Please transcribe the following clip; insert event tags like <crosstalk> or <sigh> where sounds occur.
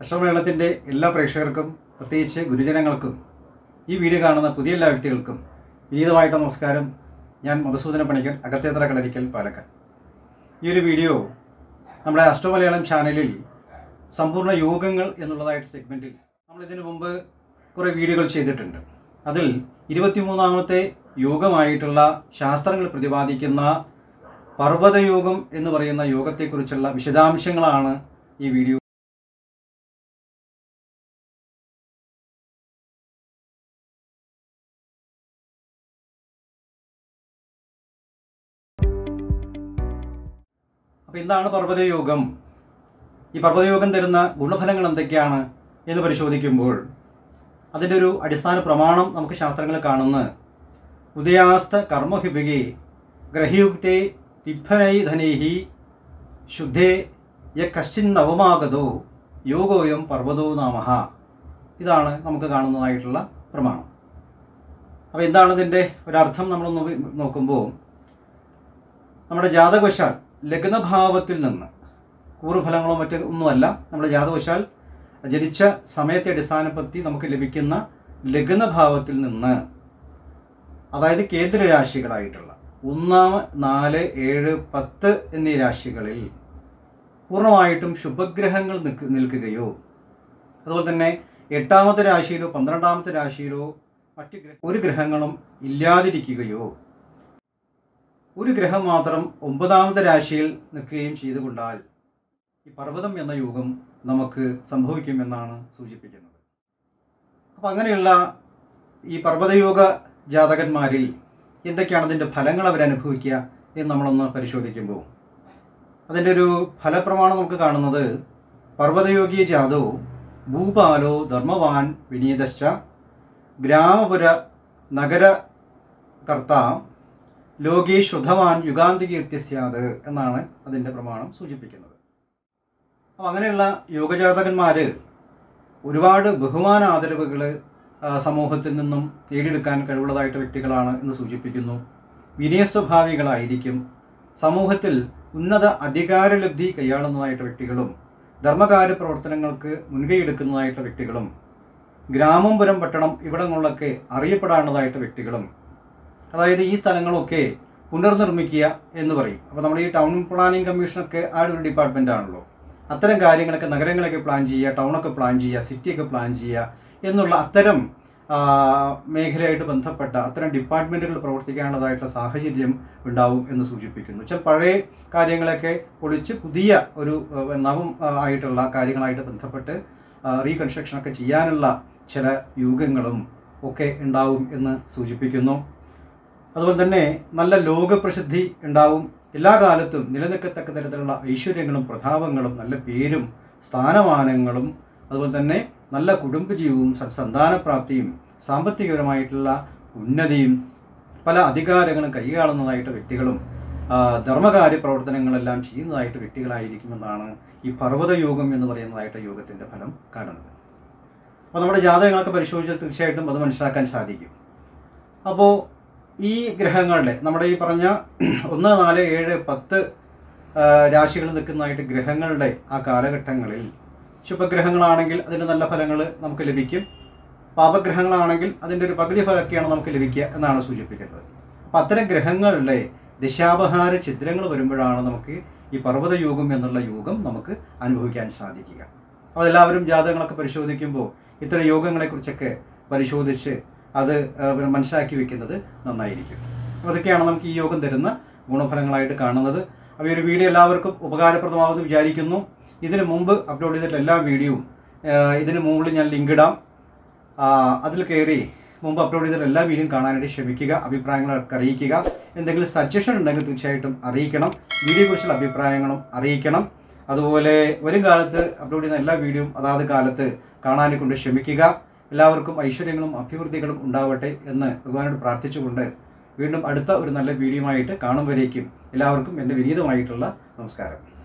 അഷ്ടമേളത്തിന്റെ എല്ലാ പ്രേക്ഷകർക്കും പ്രത്യേകിച്ച് ഗുരുജനങ്ങൾക്കും ഈ വീഡിയോ കാണുന്ന പുതിയ എല്ലാ വ്യക്തികൾക്കും വിനീതമായിട്ട് നമസ്കാരം. ഞാൻ മധുസൂദന പണിക്കൽ അകത്തേത്ര കളരിക്കൽ പാലക്കാട് ഈ ഒരു വീഡിയോ നമ്മുടെ അഷ്ടമലയാളം ചാനലിൽ സമ്പൂർണ യോഗങ്ങൾ എന്നുള്ളതായിട്ട് സെഗ്മെന്റിൽ നമ്മൾ ഇതിനു മുമ്പ് കുറേ വീഡിയോകൾ ചെയ്തിട്ടുണ്ട്. അതിൽ ഇരുപത്തിമൂന്നാമത്തെ യോഗമായിട്ടുള്ള ശാസ്ത്രങ്ങൾ പ്രതിപാദിക്കുന്ന പർവതയോഗം എന്ന് പറയുന്ന യോഗത്തെക്കുറിച്ചുള്ള വിശദാംശങ്ങളാണ് ഈ വീഡിയോ അപ്പോൾ എന്താണ് പർവതയോഗം. ഈ പർവതയോഗം തരുന്ന ഗുണഫലങ്ങൾ എന്തൊക്കെയാണ് എന്ന് പരിശോധിക്കുമ്പോൾ അതിന്റെ ഒരു അടിസ്ഥാന പ്രമാണം നമുക്ക് ശാസ്ത്രങ്ങളിൽ കാണുന്നു. ഉദയാസ്ത കർമ്മഹിപുകെ ഗ്രഹയുക്തെ വിഭനൈ ധനേഹി ശുദ്ധേ യ കശ്ചിൻ നവമാഗതോ യോഗോയം പർവതോ നാമഹ. ഇതാണ് നമുക്ക് കാണുന്നതായിട്ടുള്ള പ്രമാണം. അപ്പോൾ എന്താണ് ഇതിന്റെ ഒരർത്ഥം നമ്മളൊന്ന് നോക്കുമ്പോൾ നമ്മുടെ ജാതകവശാൽ ലഗ്നഭാവത്തിൽ നിന്ന് കൂറുഫലങ്ങളോ മറ്റോ ഒന്നുമല്ല. നമ്മുടെ ജാതകവശാൽ ജനിച്ച സമയത്തെ അടിസ്ഥാനപ്പെടുത്തി നമുക്ക് ലഭിക്കുന്ന ലഗ്നഭാവത്തിൽ നിന്ന് അതായത് കേന്ദ്ര രാശികളായിട്ടുള്ള നാല് ഏഴ് പത്ത് എന്നീ രാശികളിൽ പൂർണമായിട്ടും ശുഭഗ്രഹങ്ങൾ നിൽക്ക് നിൽക്കുകയോ അതുപോലെ തന്നെ എട്ടാമത്തെ രാശിയിലോ പന്ത്രണ്ടാമത്തെ രാശിയിലോ മറ്റ് ഒരു ഗ്രഹങ്ങളും ഇല്ലാതിരിക്കുകയോ ഒരു ഗ്രഹം മാത്രം ഒമ്പതാമത്തെ രാശിയിൽ നിൽക്കുകയും ചെയ്തുകൊണ്ടാൽ ഈ പർവതം എന്ന യോഗം നമുക്ക് സംഭവിക്കുമെന്നാണ് സൂചിപ്പിക്കുന്നത്. അപ്പം അങ്ങനെയുള്ള ഈ പർവതയോഗ ജാതകന്മാരിൽ എന്തൊക്കെയാണ് അതിന്റെ ഫലങ്ങൾ അവരനുഭവിക്കുക എന്ന് നമ്മളൊന്ന് പരിശോധിക്കുമ്പോൾ അതിന്റെ ഒരു ഫലപ്രമാണം നമുക്ക് കാണുന്നത് പർവതയോഗി ജാതോ ഭൂപാലോ ധർമ്മവാൻ വിനീതശ്ച ഗ്രാമപുര നഗര കർത്ത ലോകേ ശുദ്ധവാൻ യുഗാന്തികീർത്തിസ്യാത് എന്നാണ് അതിന്റെ പ്രമാണം സൂചിപ്പിക്കുന്നത്. അപ്പം അങ്ങനെയുള്ള യോഗജാതകന്മാർ ഒരുപാട് ബഹുമാന ആദരവുകൾ സമൂഹത്തിൽ നിന്നും നേടിയെടുക്കാൻ കഴിവുള്ളതായിട്ട് വ്യക്തികളാണ് എന്ന് സൂചിപ്പിക്കുന്നു. വിനയസ്വഭാവികളായിരിക്കും സമൂഹത്തിൽ ഉന്നത അധികാരലബ്ധി കൈയാളുന്നതായിട്ട് വ്യക്തികളും ധർമ്മകാര്യ പ്രവർത്തനങ്ങൾക്ക് മുൻകൈയെടുക്കുന്നതായിട്ട് വ്യക്തികളും ഗ്രാമം പുരം പട്ടണം ഇവിടങ്ങളിലൊക്കെ അറിയപ്പെടാനുള്ളതായിട്ട് വ്യക്തികളും അതായത് ഈ സ്ഥലങ്ങളൊക്കെ പുനർനിർമ്മിക്കുക എന്ന് പറയും. അപ്പോൾ നമ്മുടെ ഈ ടൗൺ പ്ലാനിംഗ് കമ്മീഷനൊക്കെ ആ ഒരു ഡിപ്പാർട്ട്മെന്റ് ആണല്ലോ. അത്തരം കാര്യങ്ങളൊക്കെ നഗരങ്ങളൊക്കെ പ്ലാൻ ചെയ്യുക ടൗണൊക്കെ പ്ലാൻ ചെയ്യുക സിറ്റിയൊക്കെ പ്ലാൻ ചെയ്യുക എന്നുള്ള അത്തരം മേഖലയായിട്ട് ബന്ധപ്പെട്ട അത്തരം ഡിപ്പാർട്ട്മെന്റുകൾ പ്രവർത്തിക്കാനുള്ളതായിട്ടുള്ള സാഹചര്യം ഉണ്ടാവും എന്ന് സൂചിപ്പിക്കുന്നു. ചില പഴയ കാര്യങ്ങളൊക്കെ പൊളിച്ച് പുതിയ ഒരു നവം ആയിട്ടുള്ള കാര്യങ്ങളായിട്ട് ബന്ധപ്പെട്ട് റീകൺസ്ട്രക്ഷനൊക്കെ ചെയ്യാനുള്ള ചില യുഗങ്ങളും ഒക്കെ ഉണ്ടാവും എന്ന് സൂചിപ്പിക്കുന്നു. അതുപോലെ തന്നെ നല്ല ലോകപ്രസിദ്ധി ഉണ്ടാവും. എല്ലാ കാലത്തും നിലനിൽക്കത്തക്ക തരത്തിലുള്ള ഐശ്വര്യങ്ങളും പ്രതാപങ്ങളും നല്ല പേരും സ്ഥാനമാനങ്ങളും അതുപോലെ തന്നെ നല്ല കുടുംബജീവവും സന്താനപ്രാപ്തിയും സാമ്പത്തികപരമായിട്ടുള്ള ഉന്നതിയും പല അധികാരങ്ങളും കൈകാളുന്നതായിട്ട് വ്യക്തികളും ധർമ്മകാര്യ പ്രവർത്തനങ്ങളെല്ലാം ചെയ്യുന്നതായിട്ട് വ്യക്തികളായിരിക്കുമെന്നാണ് ഈ പർവതയോഗം എന്ന് പറയുന്നതായിട്ട് യോഗത്തിന്റെ ഫലം കാണുന്നത്. അപ്പോൾ നമ്മുടെ ജാതകങ്ങളൊക്കെ പരിശോധിച്ചാൽ തീർച്ചയായിട്ടും അത് മനസ്സിലാക്കാൻ സാധിക്കും. അപ്പോൾ ഈ ഗ്രഹങ്ങളുടെ നമ്മുടെ ഈ പറഞ്ഞ <clears throat> ഒന്ന് നാല് ഏഴ് പത്ത് രാശികൾ നിൽക്കുന്നതായിട്ട് ഗ്രഹങ്ങളുടെ ആ കാലഘട്ടങ്ങളിൽ ശുഭഗ്രഹങ്ങളാണെങ്കിൽ അതിന്റെ നല്ല ഫലങ്ങൾ നമുക്ക് ലഭിക്കും. പാപഗ്രഹങ്ങളാണെങ്കിൽ അതിന്റെ ഒരു പകുതി ഫലമൊക്കെയാണ് നമുക്ക് ലഭിക്കുക എന്നാണ് സൂചിപ്പിക്കുന്നത്. അപ്പം അത്തരം ഗ്രഹങ്ങളുടെ ദശാപഹാര ചിത്രങ്ങൾ വരുമ്പോഴാണ് നമുക്ക് ഈ പർവത യോഗം എന്നുള്ള യോഗം നമുക്ക് അനുഭവിക്കാൻ സാധിക്കുക. അപ്പോൾ എല്ലാവരും ജാതകങ്ങളൊക്കെ പരിശോധിക്കുമ്പോൾ ഇത്തരം യോഗങ്ങളെക്കുറിച്ചൊക്കെ പരിശോധിച്ച് അത് മനസ്സിലാക്കി വെക്കുന്നത് നന്നായിരിക്കും. അതൊക്കെയാണ് നമുക്ക് ഈ യോഗം തരുന്ന ഗുണഫലങ്ങളായിട്ട് കാണുന്നത്. അപ്പോൾ ഈ ഒരു വീഡിയോ എല്ലാവർക്കും ഉപകാരപ്രദമാകുമെന്ന് വിചാരിക്കുന്നു. ഇതിന് മുമ്പ് അപ്ലോഡ് ചെയ്തിട്ടുള്ള എല്ലാ വീഡിയോയും ഇതിന് മുകളിൽ ഞാൻ ലിങ്ക് ഇടാം. അതിൽ കയറി മുമ്പ് അപ്ലോഡ് ചെയ്തിട്ടുള്ള എല്ലാ വീഡിയോയും കാണാനായിട്ട് ശ്രമിക്കുക അഭിപ്രായങ്ങൾ അറിയിക്കുക. എന്തെങ്കിലും സജഷൻ ഉണ്ടെങ്കിൽ തീർച്ചയായിട്ടും അറിയിക്കണം. വീഡിയോയെക്കുറിച്ചുള്ള അഭിപ്രായങ്ങളും അറിയിക്കണം. അതുപോലെ വരും കാലത്ത് അപ്ലോഡ് ചെയ്യുന്ന എല്ലാ വീഡിയോയും അതാത് കാലത്ത് കാണാനെ കൊണ്ട് ശ്രമിക്കുക. എല്ലാവർക്കും ഐശ്വര്യങ്ങളും അഭിവൃദ്ധികളും ഉണ്ടാവട്ടെ എന്ന് ഭഗവാനോട് പ്രാർത്ഥിച്ചുകൊണ്ട് വീണ്ടും അടുത്ത ഒരു നല്ല വീഡിയോ കാണും വരേക്കും. എല്ലാവർക്കും എന്റെ വിനീതമായിട്ടുള്ള നമസ്കാരം.